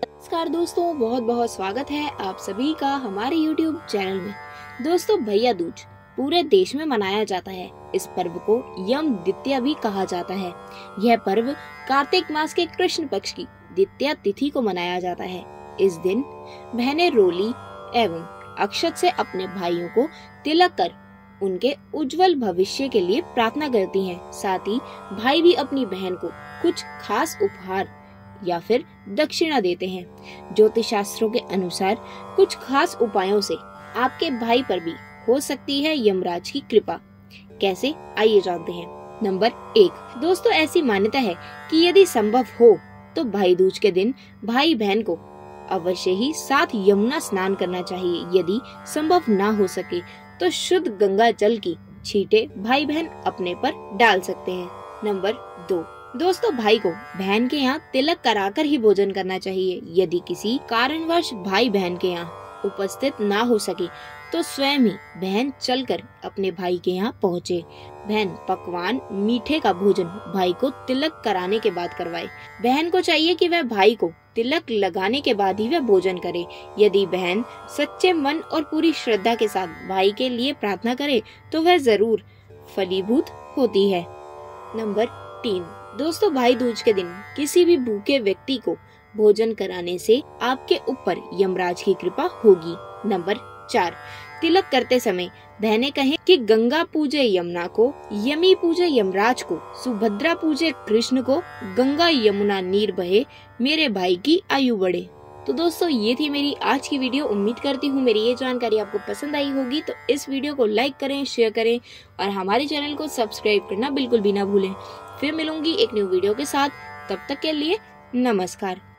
नमस्कार दोस्तों बहुत बहुत स्वागत है आप सभी का हमारे YouTube चैनल में। दोस्तों, भैया दूज, पूरे देश में मनाया जाता है। इस पर्व को यम द्वितीया भी कहा जाता है। यह पर्व कार्तिक मास के कृष्ण पक्ष की द्वितीया तिथि को मनाया जाता है। इस दिन बहनें रोली एवं अक्षत से अपने भाइयों को तिलक कर उनके उज्जवल भविष्य के लिए प्रार्थना करती हैं। साथ ही भाई भी अपनी बहन को कुछ खास उपहार या फिर दक्षिणा देते हैं। ज्योतिष शास्त्रों के अनुसार कुछ खास उपायों से आपके भाई पर भी हो सकती है यमराज की कृपा। कैसे? आइए जानते हैं। नंबर एक। दोस्तों, ऐसी मान्यता है कि यदि संभव हो तो भाई दूज के दिन भाई बहन को अवश्य ही साथ यमुना स्नान करना चाहिए। यदि संभव ना हो सके तो शुद्ध गंगा जल की छींटे भाई बहन अपने पर डाल सकते हैं। नंबर दो। दोस्तों, भाई को बहन के यहाँ तिलक कराकर ही भोजन करना चाहिए। यदि किसी कारणवश भाई बहन के यहाँ उपस्थित ना हो सके तो स्वयं ही बहन चलकर अपने भाई के यहाँ पहुँचे। बहन पकवान मीठे का भोजन भाई को तिलक कराने के बाद करवाए। बहन को चाहिए कि वह भाई को तिलक लगाने के बाद ही वह भोजन करे। यदि बहन सच्चे मन और पूरी श्रद्धा के साथ भाई के लिए प्रार्थना करे तो वह ज़रूर फलीभूत होती है। नंबर तीन। दोस्तों, भाई दूज के दिन, किसी भी भूखे व्यक्ति को भोजन कराने से आपके ऊपर यमराज की कृपा होगी। नंबर चार, तिलक करते समय बहनें कहें कि गंगा पूजे यमुना को, यमी पूजे यमराज को, सुभद्रा पूजे कृष्ण को, गंगा यमुना नीर बहे, मेरे भाई की आयु बढ़े। तो दोस्तों, ये थी मेरी आज की वीडियो। उम्मीद करती हूँ मेरी ये जानकारी आपको पसंद आई होगी। तो इस वीडियो को लाइक करें, शेयर करें और हमारे चैनल को सब्सक्राइब करना बिल्कुल भी ना भूलें। फिर मिलूँगी एक न्यू वीडियो के साथ। तब तक के लिए नमस्कार।